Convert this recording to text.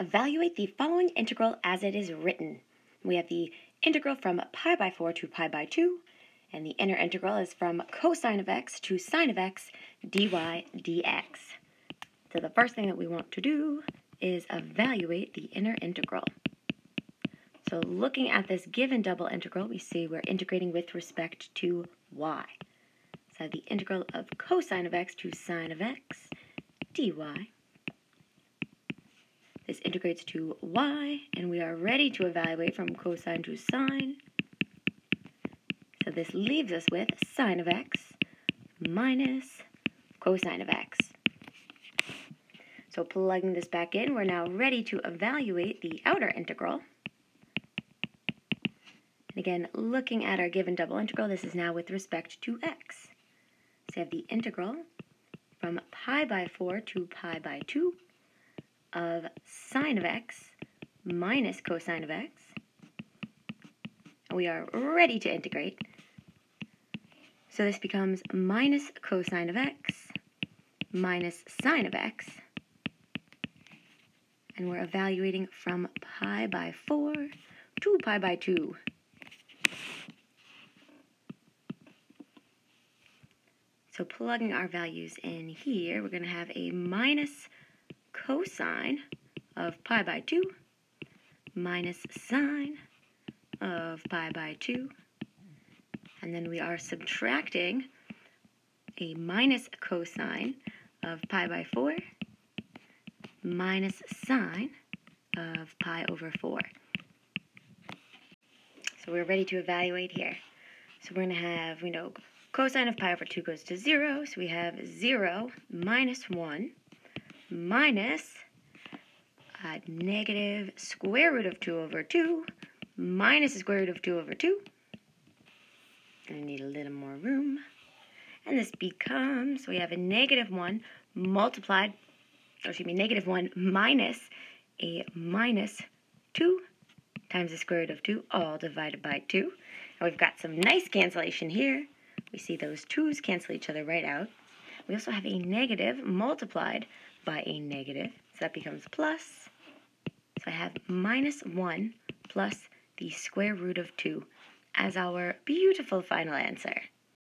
Evaluate the following integral as it is written. We have the integral from pi by 4 to pi by 2, and the inner integral is from cosine of x to sine of x dy dx. So the first thing that we want to do is evaluate the inner integral. So looking at this given double integral, we see we're integrating with respect to y. So the integral of cosine of x to sine of x dy this integrates to y, and we are ready to evaluate from cosine to sine. So this leaves us with sine of x minus cosine of x. So plugging this back in, we're now ready to evaluate the outer integral. And again, looking at our given double integral, this is now with respect to x. So we have the integral from pi by 4 to pi by 2 of sine of x minus cosine of x. And we are ready to integrate. So this becomes minus cosine of x minus sine of x. And we're evaluating from pi by 4 to pi by 2. So plugging our values in here, we're going to have a minus cosine of pi by 2 minus sine of pi by 2. And then we are subtracting a minus cosine of pi by 4 minus sine of pi over 4. So we're ready to evaluate here. So we're going to have, we know, cosine of pi over 2 goes to 0, so we have 0 minus 1 minus a negative square root of 2 over 2 minus the square root of 2 over 2. I need a little more room. And this becomes, we have a negative 1 multiplied, or excuse me, negative 1 minus a minus 2 times the square root of 2, all divided by 2. And we've got some nice cancellation here. We see those 2's cancel each other right out. We also have a negative multiplied by a negative. So that becomes plus. So I have minus 1 plus the square root of 2 as our beautiful final answer.